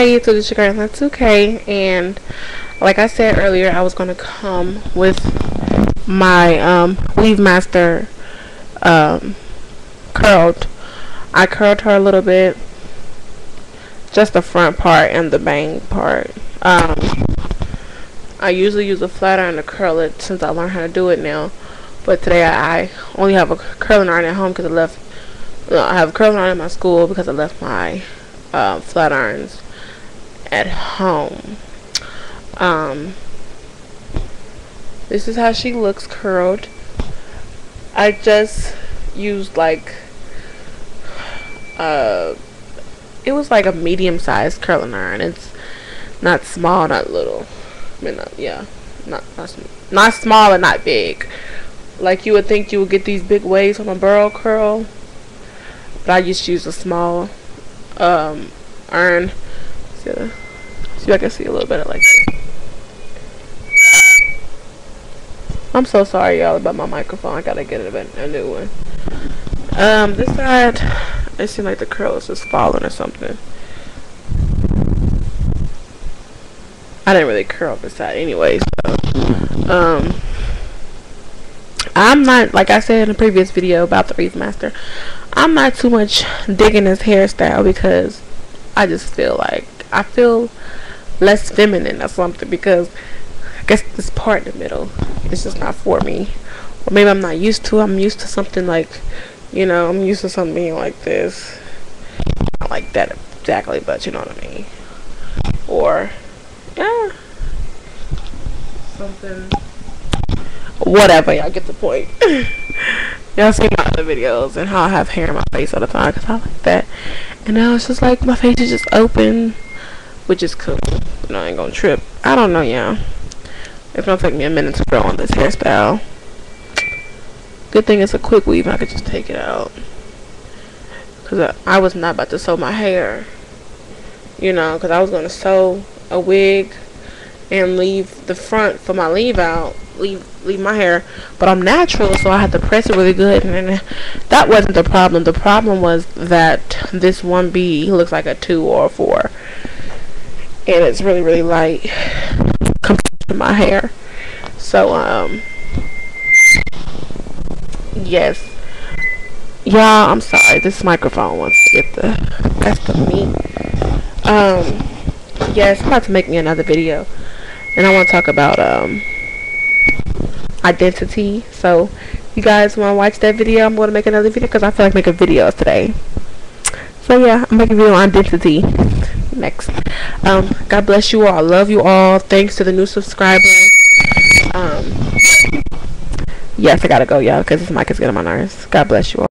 Hey it's your girl Not 2K and like I said earlier, I was gonna come with my um, Weave Master um, curled. I curled her a little bit, just the front part and the bang part. Um, I usually use a flat iron to curl it since I learned how to do it now. But today I, only have a curling iron at home because I left. I have a curling iron at my school because I left my uh, flat irons at home. Um, this is how she looks curled. I just used like uh it was like a medium sized curling iron. It's not small, not little. I mean, not, yeah, not not not small and not big. Like you would think you would get these big waves on a burl curl, but I just use a small um, iron. See, see if I can see a little bit of like. I'm so sorry y'all about my microphone. I gotta get a, a new one. Um, this side, it seems like the curl is just falling or something. I didn't really curl this side anyway, so. Um, I'm not, like I said in the previous video about the Weave Master, I'm not too much digging this hairstyle because I just feel like, I feel less feminine or something because I guess this part in the middle is just not for me. Or maybe I'm not used to I'm used to something like, you know, I'm used to something being like this. Not like that exactly, but you know what I mean. Or, yeah. Something. Whatever, y'all get the point. y'all see my other videos and how I have hair in my face all the time because I like that. And now it's just like my face is just open, which is cool. You know, I ain't gonna trip. I don't know, y'all. It's gonna take me a minute to grow on this hairstyle. Good thing it's a quick weave I could just take it out. Because I, I, was not about to sew my hair. You know, because I was going to sew a wig and leave the front for my leave out. Leave leave my hair. But I'm natural, so I had to press it really good. And that wasn't the problem. The problem was that this 1B looks like a 2 or a 4. And it's really, really light compared to my hair. So, um, yes. Y'all, I'm sorry. This microphone wants to get the best of me. Um, yes, I'm about to make me another video. And I want to talk about, um, identity. So, you guys want to watch that video? I'm going to make another video because I feel like making videos today. So, yeah, I'm making a video on identity next. Um, God bless you all. I love you all. Thanks to the new subscriber. Um, yes, I gotta go, y'all, because this mic is getting on my nerves. God bless you all.